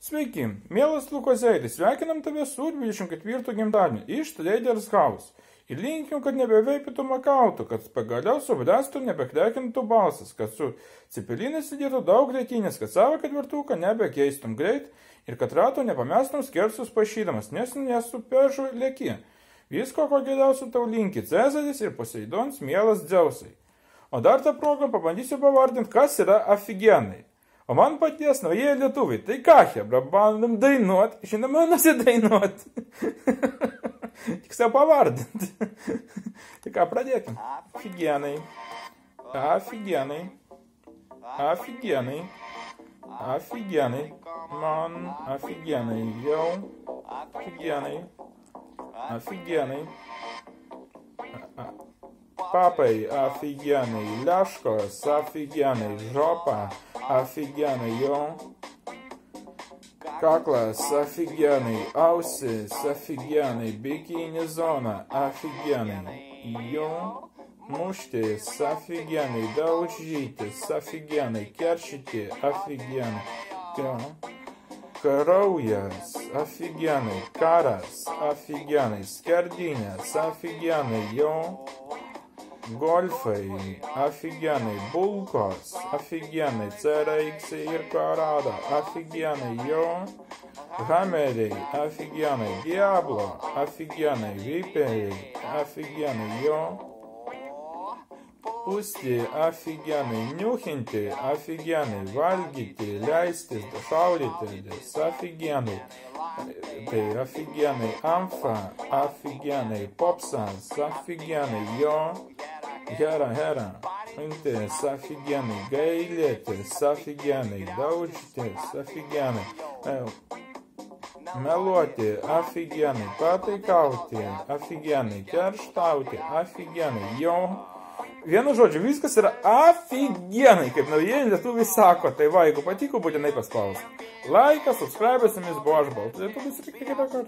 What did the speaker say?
Sveiki, mielas Lukozėlis, sveikinam tave su 24 gimtadieniu iš Traders House. Ir linkim, kad nebeveipytų makautų, kad pagaliau subręstų nebekrekintų balsas, kad su cipelinai sėdėtų daug greitinės, kad savo ketvirtuką nebekeistum greit ir kad rato nepamestum skersus pašydamas, nes nesu pežu lėki. Visko, ko geriausio tau linki Cezaris ir Poseidons mielas Dzeusai. O dar tą progą pabandysiu pavardinti, kas yra aфиgenai. O man paties naujieji lietuviai. Tai ką, hebra, bandom dainuot, žinoma, nusidainuot. Tiksliau pavardinti. tai ką, pradėkim. Aфиgenai. Aфиgenai. Aфиgenai. Aфиgenai. Man, aфиgenai. Jau. Aфиgenai. Aфиgenai. Papai afigianai, Leškos afigianai, Žopa afigianai, jo kaklas afigianai, ausis afigianai, bikinį zoną afigianai, jo muštis afigianai, daužytis afigianai, keršyti afigianai, jo kraujas afigianai, karas afigianai, skerdinės afigianai, jo golfai, afigienai, bulkos, afigienai, CRX ir Corrado, afigienai, jo, hameriai, afigienai, diablo, afigienai, viperiai, afigienai, jo, Пусти офигенный, нюхиньте офигенный, вальгите, ляйсте, шаурите, с офигенный, ты офигенный, амфа, офигенный, попса, с офигенный, йо. Hera, hera. Imtis, aфиgenai. Gailėtis, aфиgenai. Daužytis, aфиgenai. Meluoti, aфиgenai. Pataikauti, aфиgenai. Kerštauti, aфиgenai. Jo. Vienu žodžiu, viskas yra aфиgenai, kaip naujieji lietuviai sako. Tai va, jeigu patiko, būtinai paspausk. Laikas, subscribe, su jumis buvo aš, Baltas Lietuvis ir iki kito karto.